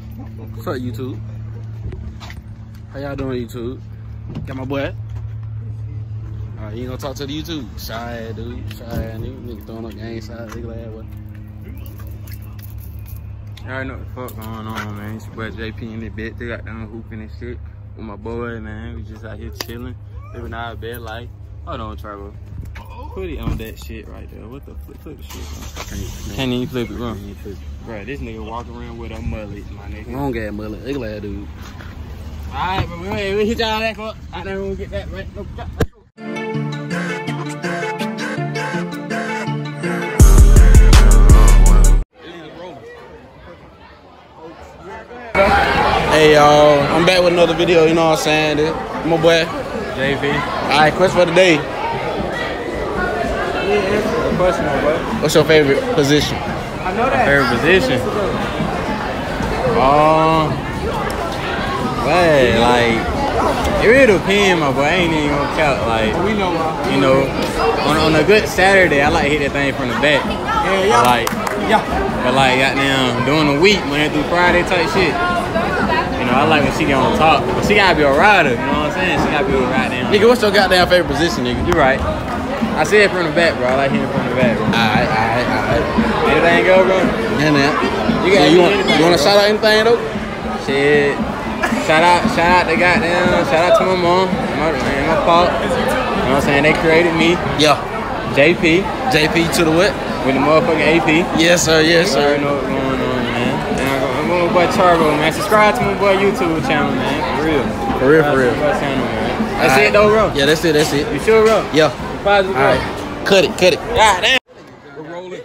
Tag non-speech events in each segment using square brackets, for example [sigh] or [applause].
What's up, YouTube? How y'all doing, YouTube? Got my boy. Alright, you ain't gonna talk to the YouTube? Shy dude, shy nigga, nigga throwing up gang side, nigga like what? Y'all already know what the fuck going on, man. It's your boy JP in the bed. They got down hooping and shit with my boy, man. We just out here chilling, living our bed life. Hold on, Trevor. Put it on that shit right there. What the flip, flip the shit, bro. Can't even flip it, bro. Bro, this nigga walking around with a mullet, my nigga. Long ass mullet, nigga like dude. Alright, but we, we hit y'all that fuck. I know we'll get that right. No, Hey y'all, I'm back with another video, you know what I'm saying? This, my boy. JV. Alright, question for the day. Question, bro. What's your favorite position? i know that Favorite position? Um, man, like, it really depends, my boy. I ain't even gonna count. Like, you know, on, on a good Saturday, I like to hit that thing from the back. Yeah, yeah. Like, yeah. But like, goddamn, during the week, Monday through Friday type shit. You know, I like when she get on top. But she gotta be a rider, you know what I'm saying? She gotta be a rider. Nigga, what's your goddamn favorite position, nigga? You right. I said from the back, bro. I like hitting from the back, bro. Alright, alright, alright. Anything go, bro? Yeah, man. You got So you want anything, you want to shout out anything though? Shit. Shout out, shout out to goddamn, shout out to my mom, my, and my pop. You know what I'm saying? They created me, Yeah. JP, JP to the what? with the motherfucking AP. Yes, sir. Yes, You sir. know what's going on, man. And I'm going with my boy Charvo, man. Subscribe to my boy YouTube channel, man. For real. For real, for real. Subscribe to my channel, man. That's it, though, bro. Yeah, that's it. That's it. You sure, bro? Yeah. Positive, All Cut it. Cut it. God damn. We're rolling.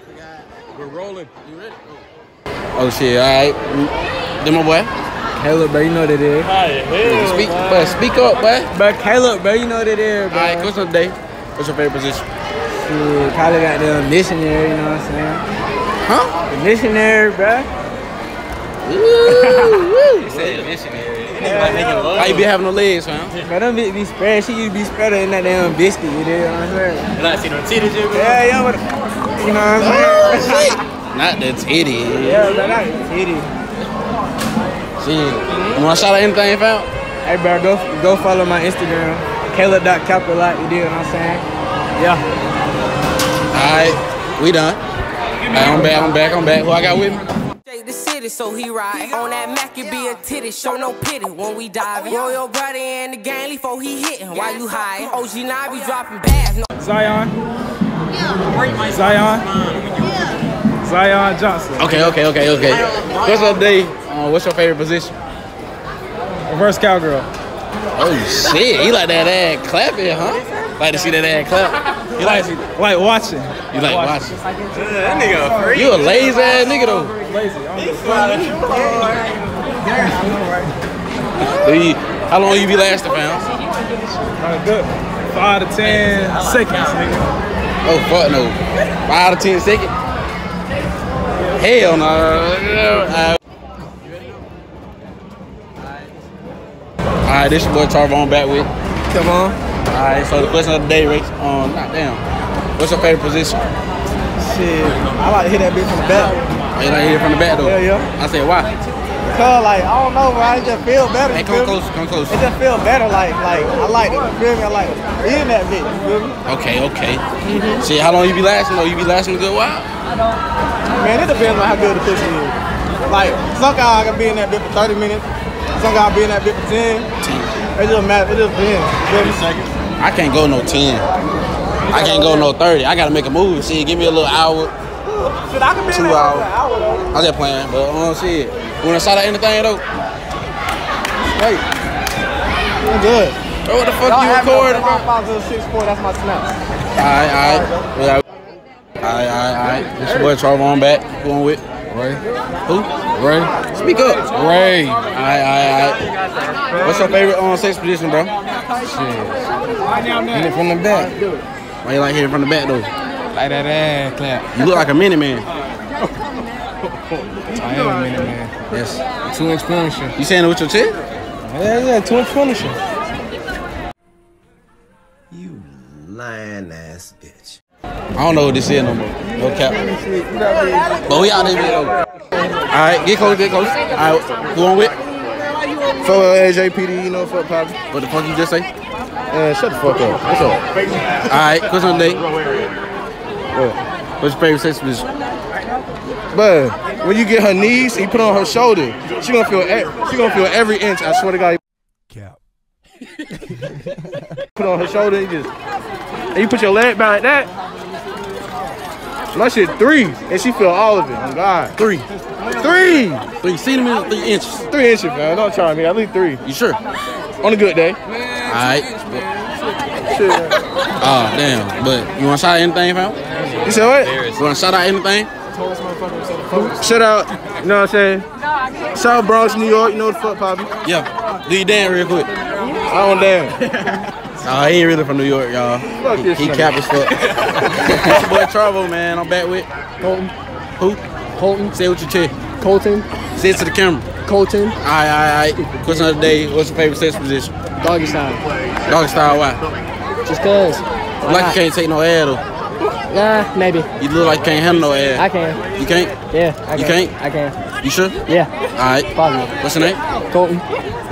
We're rolling. You ready? Oh shit! All right. Then my boy. Caleb, bro, you know what it is. Speak, but speak up, boy. But Caleb, bro, you know what it is, All bro. right. Question of the day. What's your favorite position? Shit, probably got the missionary, you know what I'm saying? Huh? The missionary, bro. Woo, [laughs] Said missionary. Why you be having no legs, fam? But them bitch be spread. She used to be spreader in that damn biscuit, you know what I'm saying? You like see them titties, bro? Yeah, yeah, but, you know what I'm saying? Oh, [laughs] not the titty. yeah, but that titty. Shit. You want to shout out anything, fam? Hey, bro, go go follow my Instagram, Caleb.Capilot, you know what I'm saying? Yeah. All right. We done. All right, I'm back. I'm back. I'm back. Who I got with me? Shake city, so he ride. On that Mac, it be a titty, show no pity when we dive. Roll your brother in the game before he hitting while you hiding. OG Nabi dropping bags, no Zion. Zion. Zion Johnson. Okay. Okay. Okay. Okay. What's up, day? Uh, what's your favorite position? Reverse cowgirl. Oh shit! You like that ass clapping, huh? Like to see that ass clap? You like? Like watching. You like watching? That nigga a freak. You a lazy ass nigga though. Lazy. I don't give a fuck. Do you, how long you be lasting, fam? Uh, good. Five to ten seconds, nigga. Oh fuck no. Five to ten seconds. Hell no. Uh, Alright, this your boy Tarvon back with. Come on. Alright, so the question of the day, Rach, um, not damn. What's your favorite position? Shit. I like to hit that bitch from the back. You like here from the back though? Yeah, yeah. I said why? Cause like I don't know, bro. I just feel better. Hey, come feel me? close, come close. It just feel better. Like like I like it. You feel me? I like eating that bitch. You feel me? Okay, okay. Mm-hmm. See, how long you be lasting though? You be lasting a good while? Man, it depends on how good the pussy is. Like some guys I can be in that bitch for 30 minutes. Some guys be in that bitch for 10. 10. It just matter. It just depends. 30 seconds. I can't go no 10. I can't go no 30. I gotta make a move. See, give me a little hour. Shit, I can be Two in hours. for an hour though. I'm just playing, but um, shit. You wanna shout out anything though? Hey, I'm good. Bro, what the fuck Y'all you have me recording, on bro? 5564, that's my snaps. Alright, alright. Alright, alright, alright. This your boy Travon back. Who I'm with? Ray. Who? Ray. Speak up. Ray. Alright, alright, alright. What's your favorite um sex position, bro? Hit it from the back. Why you like hitting from the back though? Like that ass clap. You look like a mini man. I am a minute, man. Yes. Two inch finisher. You saying it with your chin? Yeah, yeah, two inch finisher. You lying ass bitch. I don't know what this is no more. No cap. But we out there, though. All right, get close, get close. All right, who on with? For AJPD, you know, fuck Poppy. What the fuck you just say? Man, shut the fuck up. What's up? All right, question of the day. What? What's your favorite sex position? But when you get her knees, you put on her shoulder. She gonna feel. e- She gonna feel every inch. I swear to God. Cap. [laughs] Put on her shoulder. You just. And you put your leg behind that. My shit three, and she feel all of it. Oh God. Three. Three. Three centimeters, three inches. Three inches, man. Don't try me. At least three. You sure? On a good day. All right. Shit. Oh, damn. But you want to try anything, fam? You said what? You want to shout out anything? Shout out. You know what I'm saying? Shout out Bronx, New York. You know the fuck, Poppy? Yeah. Do you dance real quick? I don't damn. Oh, he ain't really from New York, y'all. Fuck He, this he cap as fuck. It's your boy Travo, man. I'm back with Colton. who? Colton. Say what you check. Colton. Say it to the camera. Colton. All right, all right, all right. Question of the day. What's your favorite sex position? Doggy style. Doggy style, why? Just cause. Like you can't take no air, though. Nah, maybe. You look like you can't handle no air. I can. You can't? Yeah. I You can. can't? I can. You sure? Yeah. All right. Positive. What's your name? Colton.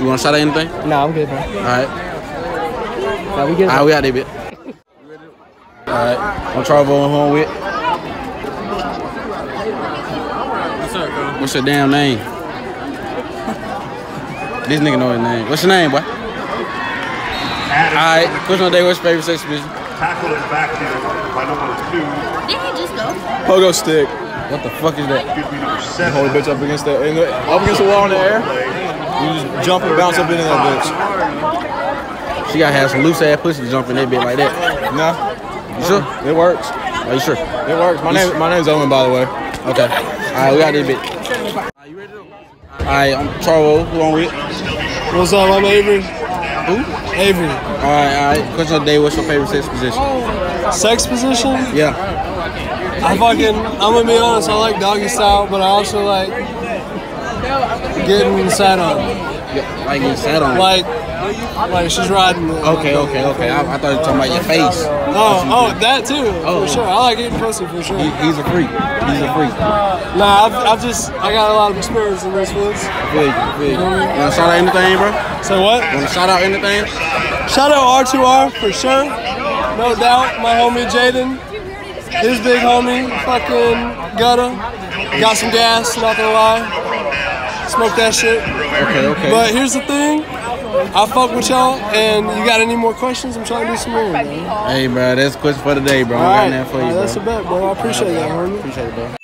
You want to shout out anything? All Nah, I'm good, bro. right. Nah, we good. All right, we out there, bit. All right. I'm Travo and home with. What's up, bro? What's your damn name? this nigga know his name. What's your name, boy? Alright, question of the day, what's your favorite sex position? Tackled it back here by number two. Didn't he just go? Pogo stick. What the fuck is that? Excuse me, number. Hold the bitch up against the in the- up against the wall in the air. You just jump and bounce up into that bitch. She gotta have some loose ass pussy to jump in that bit like that. Nah, You sure? Mm-hmm. it works. Are you sure? It works. My name my name's Owen, by the way. Okay. Alright, we got this bit. Alright, I'm Travo, who on with? What's up? I'm Avery. Who? Avery. Alright, alright. Question of the day, what's your favorite sex position? Sex position? Yeah. I fucking. I'm gonna be honest. I like doggy style, but I also like getting sat on. yeah. Like getting sat on. Like, like she's riding. The, Okay, okay, okay. I, I thought you were talking about your face. Oh, oh, that too. Oh. For sure. I like eating pussy for sure. He, he's a freak. He's a freak. Nah, I've, I've just I got a lot of experience in this woods. You, feel you. Wanna shout out anything, bro? Say what? You Wanna shout out anything? Shout out R2R for sure. No doubt. My homie Jaden. His big homie, fucking Gutta. Got some gas, not gonna lie. Smoke that shit. Okay, okay. But here's the thing. I fuck with y'all, and you got any more questions? I'm trying to do some more. man. Hey, bro, that's the question for the day, bro. All I right, got that for you, right, that's a bet, bro. I appreciate that, homie. Appreciate it, bro.